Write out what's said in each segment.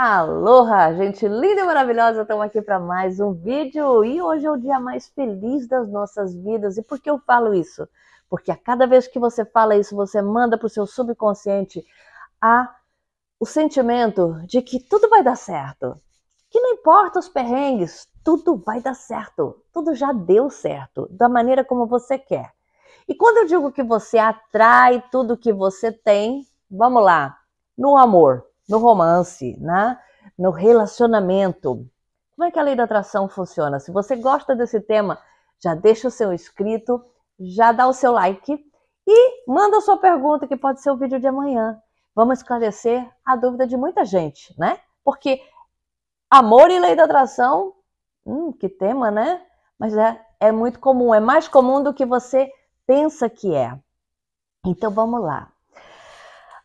Aloha, gente linda e maravilhosa, estamos aqui para mais um vídeo e hoje é o dia mais feliz das nossas vidas. E por que eu falo isso? Porque a cada vez que você fala isso, você manda para o seu subconsciente a, o sentimento de que tudo vai dar certo, que não importa os perrengues, tudo vai dar certo, tudo já deu certo, da maneira como você quer. E quando eu digo que você atrai tudo que você tem, vamos lá, no amor no romance, né? no relacionamento. Como é que a lei da atração funciona? Se você gosta desse tema, já deixa o seu inscrito, já dá o seu like e manda a sua pergunta, que pode ser o vídeo de amanhã. Vamos esclarecer a dúvida de muita gente, né? Porque amor e lei da atração, hum, que tema, né? Mas é, é muito comum, é mais comum do que você pensa que é. Então vamos lá.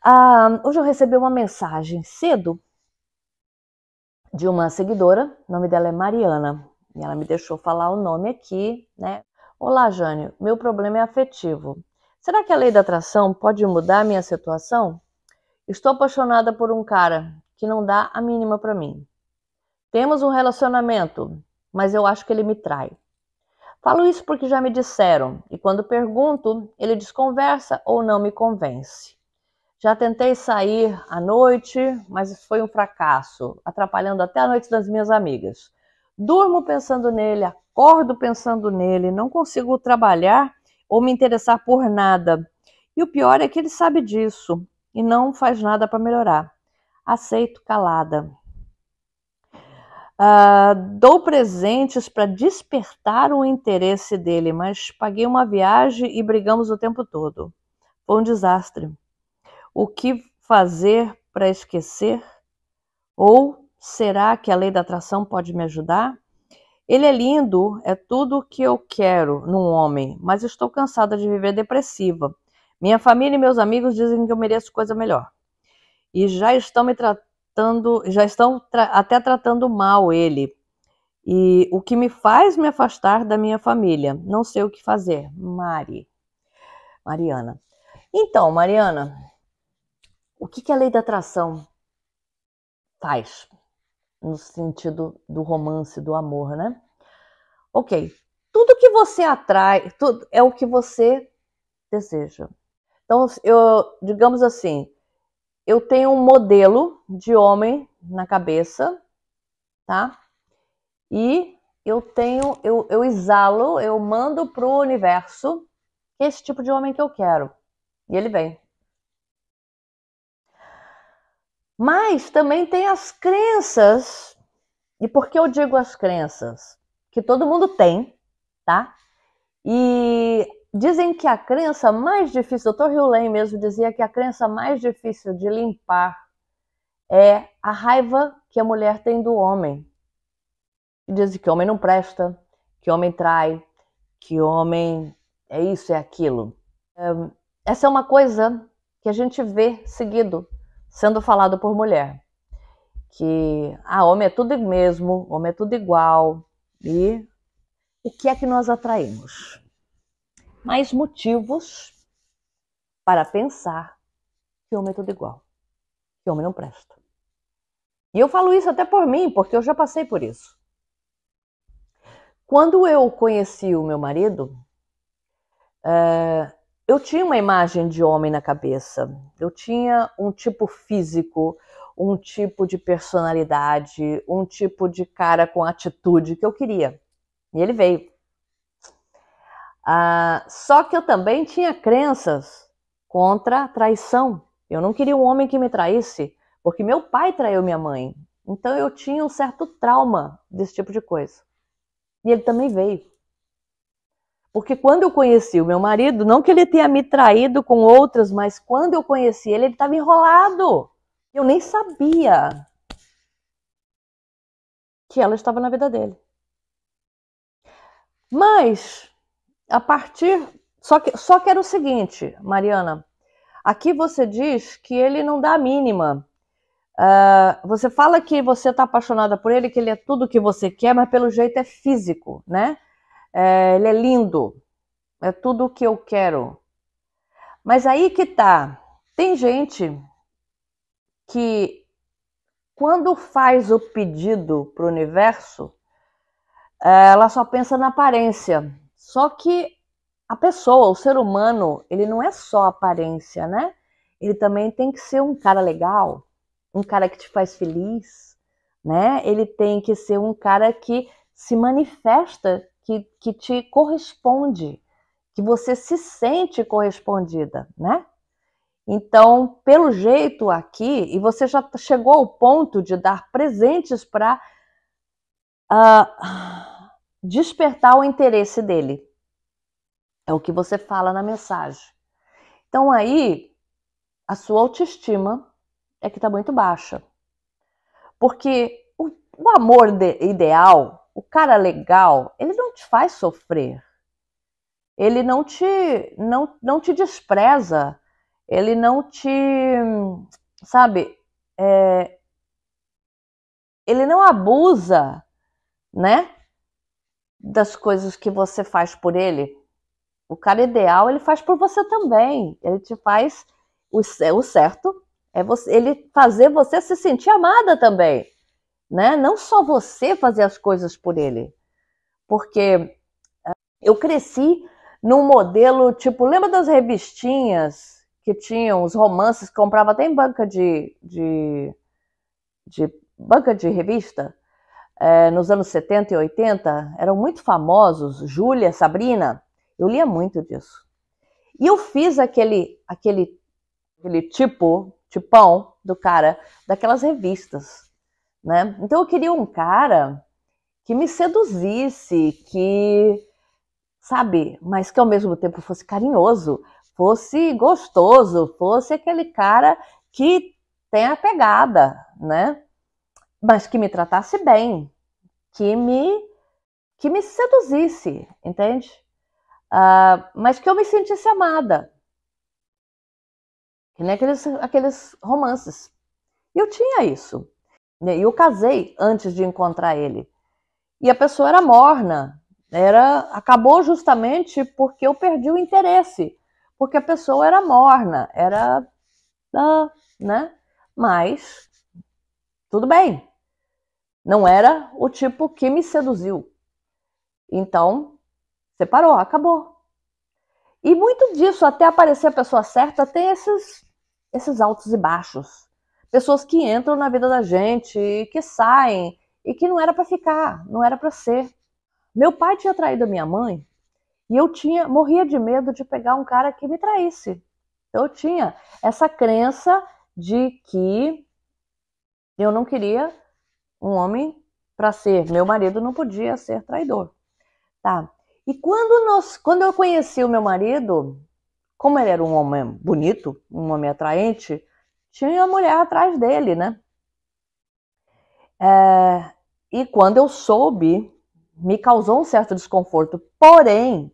Ah, hoje eu recebi uma mensagem cedo de uma seguidora, o nome dela é Mariana, e ela me deixou falar o nome aqui, né? Olá, Jânio, meu problema é afetivo. Será que a lei da atração pode mudar a minha situação? Estou apaixonada por um cara que não dá a mínima para mim. Temos um relacionamento, mas eu acho que ele me trai. Falo isso porque já me disseram, e quando pergunto, ele desconversa ou não me convence. Já tentei sair à noite, mas foi um fracasso, atrapalhando até a noite das minhas amigas. Durmo pensando nele, acordo pensando nele, não consigo trabalhar ou me interessar por nada. E o pior é que ele sabe disso e não faz nada para melhorar. Aceito calada. Uh, dou presentes para despertar o interesse dele, mas paguei uma viagem e brigamos o tempo todo. Foi um desastre. O que fazer para esquecer? Ou será que a lei da atração pode me ajudar? Ele é lindo, é tudo o que eu quero num homem, mas estou cansada de viver depressiva. Minha família e meus amigos dizem que eu mereço coisa melhor. E já estão me tratando, já estão tra até tratando mal ele. E o que me faz me afastar da minha família. Não sei o que fazer. Mari. Mariana. Então, Mariana, o que, que a lei da atração faz no sentido do romance, do amor, né? Ok, tudo que você atrai, tudo é o que você deseja. Então, eu, digamos assim, eu tenho um modelo de homem na cabeça, tá? E eu tenho, eu, eu exalo, eu mando pro universo esse tipo de homem que eu quero. E ele vem. Mas também tem as crenças. E por que eu digo as crenças? Que todo mundo tem, tá? E dizem que a crença mais difícil, o Dr. Hewlett mesmo dizia que a crença mais difícil de limpar é a raiva que a mulher tem do homem. Dizem que homem não presta, que homem trai, que homem é isso, é aquilo. Essa é uma coisa que a gente vê seguido sendo falado por mulher. Que ah, homem é tudo mesmo, homem é tudo igual. E o que é que nós atraímos? Mais motivos para pensar que homem é tudo igual, que homem não presta. E eu falo isso até por mim, porque eu já passei por isso. Quando eu conheci o meu marido, é, eu tinha uma imagem de homem na cabeça. Eu tinha um tipo físico, um tipo de personalidade, um tipo de cara com atitude que eu queria. E ele veio. Ah, só que eu também tinha crenças contra a traição. Eu não queria um homem que me traísse, porque meu pai traiu minha mãe. Então eu tinha um certo trauma desse tipo de coisa. E ele também veio. Porque quando eu conheci o meu marido, não que ele tenha me traído com outras, mas quando eu conheci ele, ele estava enrolado. Eu nem sabia que ela estava na vida dele. Mas, a partir. Só que, só que era o seguinte, Mariana. Aqui você diz que ele não dá a mínima. Uh, você fala que você está apaixonada por ele, que ele é tudo o que você quer, mas pelo jeito é físico, né? É, ele é lindo, é tudo o que eu quero. Mas aí que tá, tem gente que quando faz o pedido para o universo, ela só pensa na aparência. Só que a pessoa, o ser humano, ele não é só aparência, né? Ele também tem que ser um cara legal, um cara que te faz feliz, né? Ele tem que ser um cara que se manifesta, que, que te corresponde, que você se sente correspondida, né? Então, pelo jeito aqui, e você já chegou ao ponto de dar presentes para uh, ah, despertar o interesse dele. É o que você fala na mensagem. Então, aí, a sua autoestima é que está muito baixa. Porque o, o amor de, ideal, o cara legal, ele não te faz sofrer. Ele não te, não, não te despreza ele não te, sabe, é, ele não abusa, né, das coisas que você faz por ele. O cara ideal ele faz por você também. Ele te faz o, o certo é você, ele fazer você se sentir amada também, né? Não só você fazer as coisas por ele, porque é, eu cresci num modelo tipo, lembra das revistinhas que tinham os romances, que comprava até em banca de, de, de banca de revista, é, nos anos 70 e 80, eram muito famosos, Júlia, Sabrina, eu lia muito disso. E eu fiz aquele, aquele, aquele tipo, tipão do cara, daquelas revistas, né? Então eu queria um cara que me seduzisse, que, sabe, mas que ao mesmo tempo fosse carinhoso, fosse gostoso, fosse aquele cara que tem a pegada, né? Mas que me tratasse bem, que me que me seduzisse, entende? Uh, mas que eu me sentisse amada. Que nem aqueles, aqueles romances. Eu tinha isso. E eu casei antes de encontrar ele. E a pessoa era morna. Era, acabou justamente porque eu perdi o interesse porque a pessoa era morna, era. Ah, né? Mas, tudo bem. Não era o tipo que me seduziu. Então, separou, acabou. E muito disso, até aparecer a pessoa certa, tem esses, esses altos e baixos. Pessoas que entram na vida da gente, que saem, e que não era para ficar, não era para ser. Meu pai tinha traído a minha mãe e eu tinha, morria de medo de pegar um cara que me traísse. Eu tinha essa crença de que eu não queria um homem para ser meu marido, não podia ser traidor. Tá? E quando nós, quando eu conheci o meu marido, como ele era um homem bonito, um homem atraente, tinha uma mulher atrás dele, né? É, e quando eu soube, me causou um certo desconforto. Porém,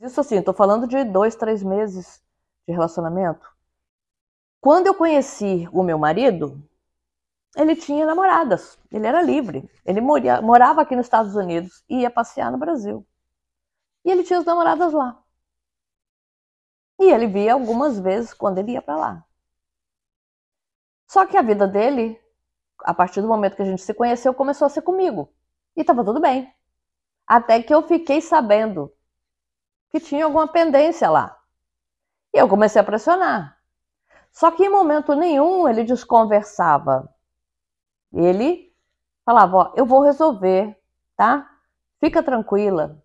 isso assim, estou falando de dois, três meses de relacionamento. Quando eu conheci o meu marido, ele tinha namoradas, ele era livre. Ele moria, morava aqui nos Estados Unidos e ia passear no Brasil. E ele tinha as namoradas lá. E ele via algumas vezes quando ele ia para lá. Só que a vida dele, a partir do momento que a gente se conheceu, começou a ser comigo. E estava tudo bem. Até que eu fiquei sabendo que tinha alguma pendência lá. E eu comecei a pressionar. Só que em momento nenhum ele desconversava. Ele falava: Ó, eu vou resolver, tá? Fica tranquila.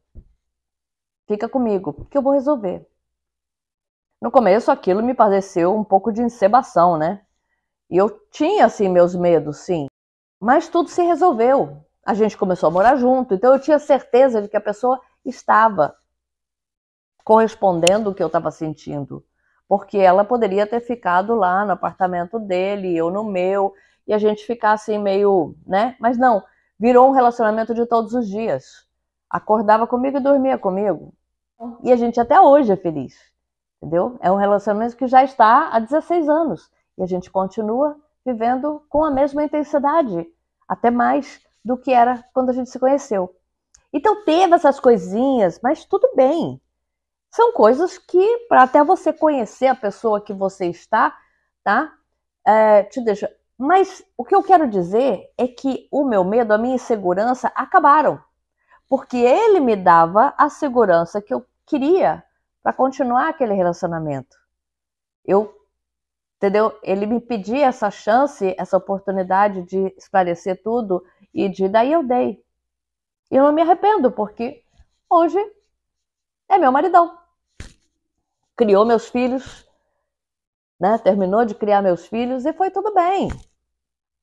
Fica comigo, que eu vou resolver. No começo aquilo me pareceu um pouco de encebação, né? E eu tinha assim meus medos, sim. Mas tudo se resolveu. A gente começou a morar junto, então eu tinha certeza de que a pessoa estava correspondendo o que eu estava sentindo. Porque ela poderia ter ficado lá no apartamento dele, eu no meu, e a gente ficar assim meio, né? Mas não, virou um relacionamento de todos os dias. Acordava comigo e dormia comigo. E a gente até hoje é feliz. Entendeu? É um relacionamento que já está há 16 anos. E a gente continua vivendo com a mesma intensidade, até mais do que era quando a gente se conheceu. Então teve essas coisinhas, mas tudo bem. São coisas que, para até você conhecer a pessoa que você está, tá? É, te deixa Mas o que eu quero dizer é que o meu medo, a minha insegurança acabaram. Porque ele me dava a segurança que eu queria para continuar aquele relacionamento. Eu, entendeu? Ele me pedia essa chance, essa oportunidade de esclarecer tudo e de daí eu dei. E eu não me arrependo, porque hoje é meu maridão. Criou meus filhos, né? Terminou de criar meus filhos e foi tudo bem.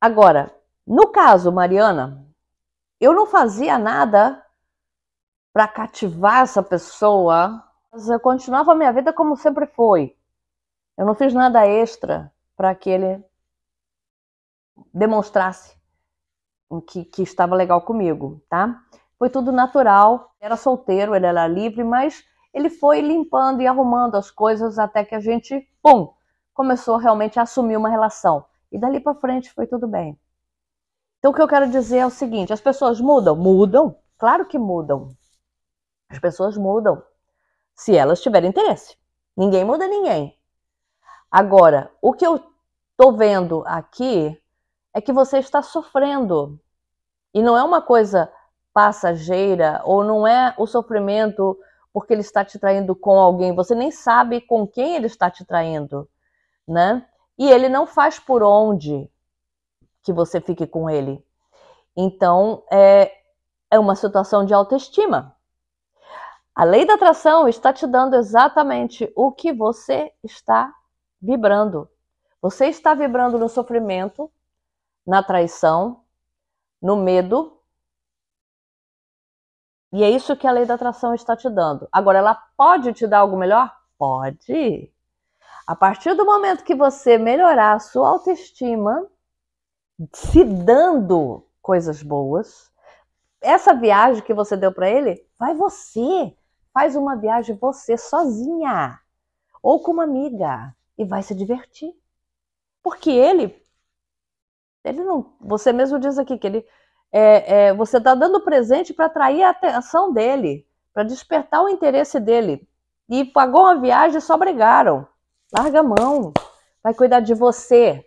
Agora, no caso, Mariana, eu não fazia nada para cativar essa pessoa. Eu continuava a minha vida como sempre foi. Eu não fiz nada extra para que ele demonstrasse que, que estava legal comigo, tá? Foi tudo natural. Era solteiro, ele era livre, mas ele foi limpando e arrumando as coisas até que a gente, pum, começou realmente a assumir uma relação. E dali para frente foi tudo bem. Então o que eu quero dizer é o seguinte: as pessoas mudam? Mudam. Claro que mudam. As pessoas mudam se elas tiverem interesse. Ninguém muda ninguém. Agora, o que eu tô vendo aqui é que você está sofrendo. E não é uma coisa passageira ou não é o sofrimento porque ele está te traindo com alguém, você nem sabe com quem ele está te traindo, né? E ele não faz por onde que você fique com ele. Então, é, é uma situação de autoestima. A lei da atração está te dando exatamente o que você está vibrando. Você está vibrando no sofrimento, na traição, no medo. E é isso que a lei da atração está te dando. Agora, ela pode te dar algo melhor? Pode. A partir do momento que você melhorar a sua autoestima, se dando coisas boas, essa viagem que você deu para ele, vai você. Faz uma viagem você sozinha ou com uma amiga e vai se divertir. Porque ele, ele não, você mesmo diz aqui que ele, é, é, você está dando presente para atrair a atenção dele, para despertar o interesse dele. E pagou uma viagem e só brigaram. Larga a mão. Vai cuidar de você.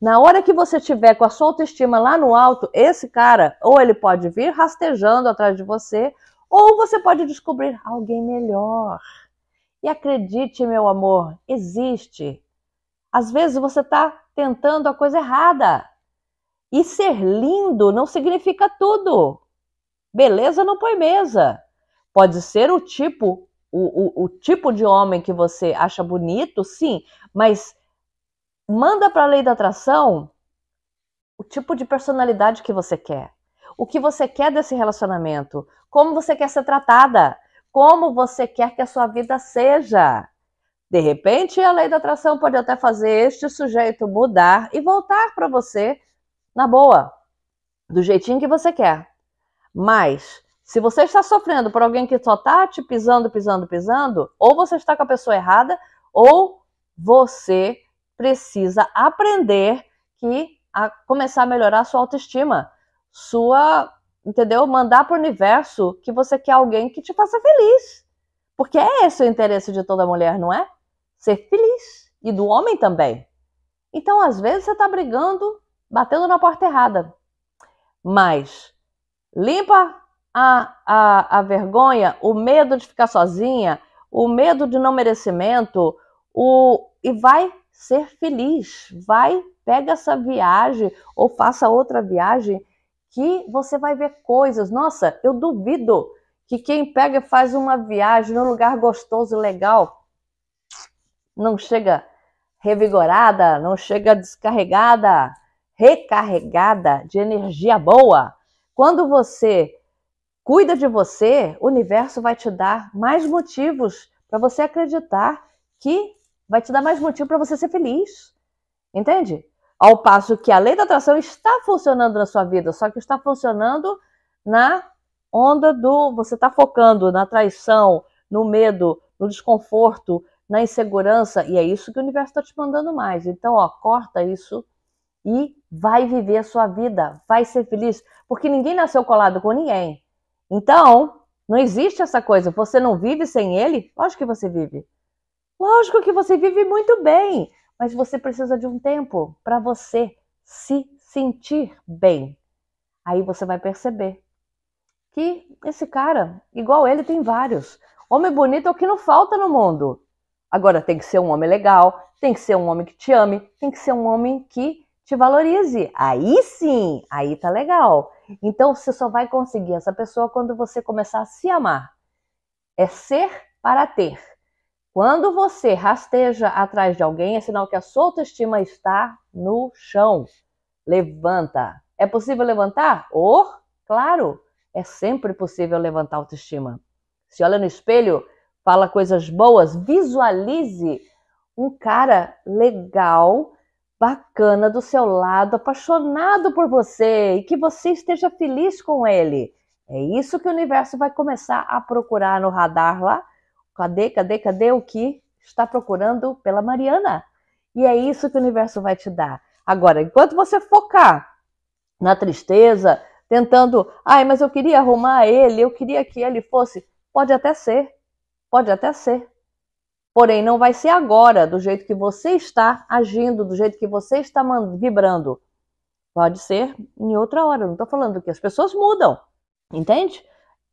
Na hora que você tiver com a sua autoestima lá no alto, esse cara, ou ele pode vir rastejando atrás de você, ou você pode descobrir alguém melhor. E acredite, meu amor, existe. Às vezes você está tentando a coisa errada. E ser lindo não significa tudo. Beleza não põe mesa. Pode ser o tipo o, o, o tipo de homem que você acha bonito, sim, mas manda para a lei da atração o tipo de personalidade que você quer. O que você quer desse relacionamento? Como você quer ser tratada? Como você quer que a sua vida seja? De repente, a lei da atração pode até fazer este sujeito mudar e voltar para você na boa, do jeitinho que você quer. Mas se você está sofrendo por alguém que só está te pisando, pisando, pisando, ou você está com a pessoa errada, ou você precisa aprender que a começar a melhorar a sua autoestima, sua, entendeu? Mandar para o universo que você quer alguém que te faça feliz. Porque é esse o interesse de toda mulher, não é? Ser feliz. E do homem também. Então, às vezes, você está brigando, batendo na porta errada. Mas limpa a, a, a vergonha, o medo de ficar sozinha, o medo de não merecimento, o, e vai ser feliz. Vai, pega essa viagem ou faça outra viagem que você vai ver coisas. Nossa, eu duvido que quem pega e faz uma viagem num lugar gostoso, legal, não chega revigorada, não chega descarregada, recarregada de energia boa. Quando você cuida de você, o universo vai te dar mais motivos para você acreditar que vai te dar mais motivo para você ser feliz. Entende? Ao passo que a lei da atração está funcionando na sua vida, só que está funcionando na onda do você está focando na traição, no medo, no desconforto, na insegurança, e é isso que o universo está te mandando mais. Então, ó, corta isso e vai viver a sua vida, vai ser feliz, porque ninguém nasceu colado com ninguém. Então, não existe essa coisa, você não vive sem ele? Lógico que você vive. Lógico que você vive muito bem, mas você precisa de um tempo para você se sentir bem. Aí você vai perceber que esse cara, igual ele, tem vários. Homem bonito é o que não falta no mundo. Agora tem que ser um homem legal, tem que ser um homem que te ame, tem que ser um homem que te valorize. Aí sim, aí tá legal. Então você só vai conseguir essa pessoa quando você começar a se amar. É ser para ter. Quando você rasteja atrás de alguém, é sinal que a sua autoestima está no chão. Levanta. É possível levantar? Oh, claro, é sempre possível levantar a autoestima. Se olha no espelho, fala coisas boas, visualize um cara legal, bacana do seu lado, apaixonado por você e que você esteja feliz com ele. É isso que o universo vai começar a procurar no radar lá. Cadê, cadê, cadê o que está procurando pela Mariana? E é isso que o universo vai te dar. Agora, enquanto você focar na tristeza, tentando, ai, mas eu queria arrumar ele, eu queria que ele fosse, pode até ser, pode até ser. Porém, não vai ser agora, do jeito que você está agindo, do jeito que você está vibrando. Pode ser em outra hora. Não estou falando que as pessoas mudam, entende?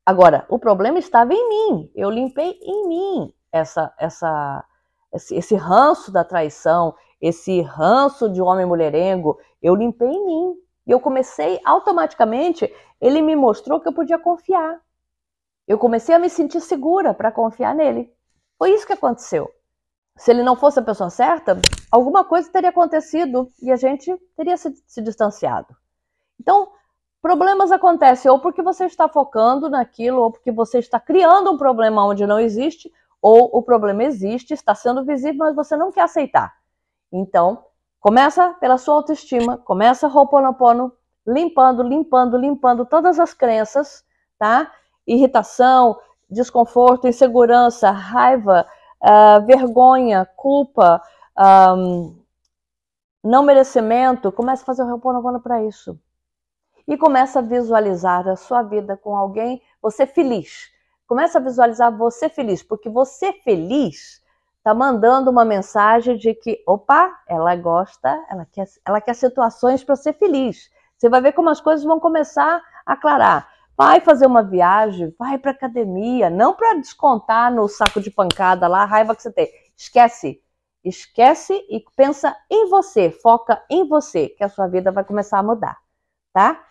Agora, o problema estava em mim. Eu limpei em mim essa, essa, esse, esse ranço da traição, esse ranço de homem mulherengo. Eu limpei em mim. E eu comecei automaticamente. Ele me mostrou que eu podia confiar. Eu comecei a me sentir segura para confiar nele. Foi isso que aconteceu. Se ele não fosse a pessoa certa, alguma coisa teria acontecido e a gente teria se, se distanciado. Então, problemas acontecem ou porque você está focando naquilo, ou porque você está criando um problema onde não existe, ou o problema existe, está sendo visível, mas você não quer aceitar. Então, começa pela sua autoestima, começa Ho'oponopono, limpando, limpando, limpando todas as crenças, tá? Irritação, desconforto, insegurança, raiva, uh, vergonha, culpa, um, não merecimento, comece a fazer o Ho'oponopono para isso. E começa a visualizar a sua vida com alguém, você feliz. Começa a visualizar você feliz, porque você feliz está mandando uma mensagem de que, opa, ela gosta, ela quer, ela quer situações para ser feliz. Você vai ver como as coisas vão começar a aclarar. Vai fazer uma viagem, vai para academia, não para descontar no saco de pancada lá a raiva que você tem. Esquece. Esquece e pensa em você, foca em você, que a sua vida vai começar a mudar, tá?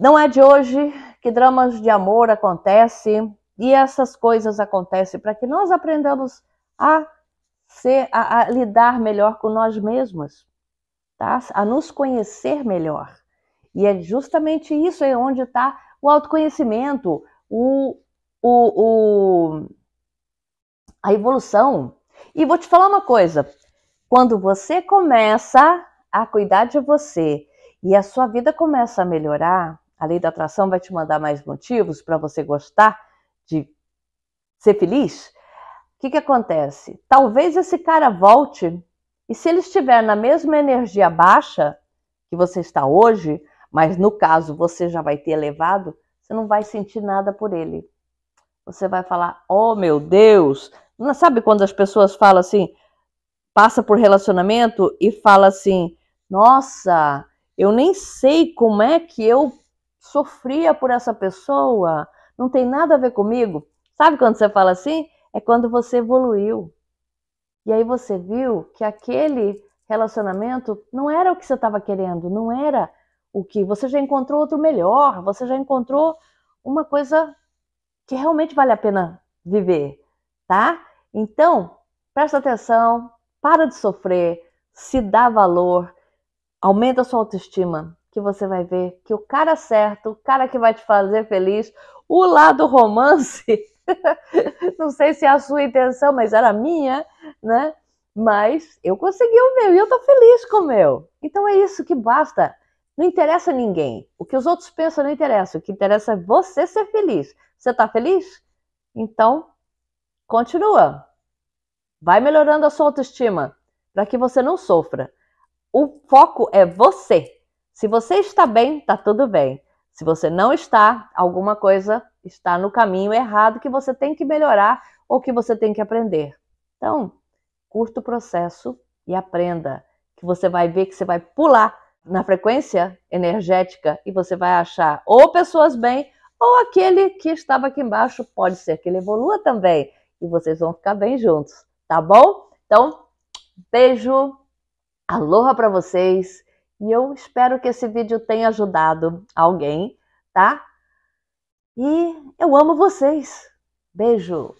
Não é de hoje que dramas de amor acontecem e essas coisas acontecem para que nós aprendamos a ser, a, a lidar melhor com nós mesmos, tá? A nos conhecer melhor. E é justamente isso é onde está o autoconhecimento, o, o, o, a evolução. E vou te falar uma coisa: quando você começa a cuidar de você e a sua vida começa a melhorar, a lei da atração vai te mandar mais motivos para você gostar de ser feliz. O que, que acontece? Talvez esse cara volte e se ele estiver na mesma energia baixa que você está hoje, mas no caso você já vai ter elevado, você não vai sentir nada por ele. Você vai falar: "Oh, meu Deus!". Não sabe quando as pessoas falam assim, passa por relacionamento e fala assim: "Nossa, eu nem sei como é que eu sofria por essa pessoa, não tem nada a ver comigo". Sabe quando você fala assim? É quando você evoluiu. E aí você viu que aquele relacionamento não era o que você estava querendo, não era o que você já encontrou outro melhor, você já encontrou uma coisa que realmente vale a pena viver, tá? Então, presta atenção, para de sofrer, se dá valor, aumenta a sua autoestima, que você vai ver que o cara certo, o cara que vai te fazer feliz, o lado romance, não sei se é a sua intenção, mas era a minha, né? Mas eu consegui o meu e eu tô feliz com o meu. Então é isso que basta. Não interessa ninguém. O que os outros pensam não interessa. O que interessa é você ser feliz. Você está feliz? Então, continua. Vai melhorando a sua autoestima para que você não sofra. O foco é você. Se você está bem, está tudo bem. Se você não está, alguma coisa está no caminho errado que você tem que melhorar ou que você tem que aprender. Então, curta o processo e aprenda que você vai ver que você vai pular na frequência energética e você vai achar ou pessoas bem ou aquele que estava aqui embaixo, pode ser que ele evolua também e vocês vão ficar bem juntos, tá bom? Então, beijo, aloha para vocês e eu espero que esse vídeo tenha ajudado alguém, tá? E eu amo vocês. Beijo!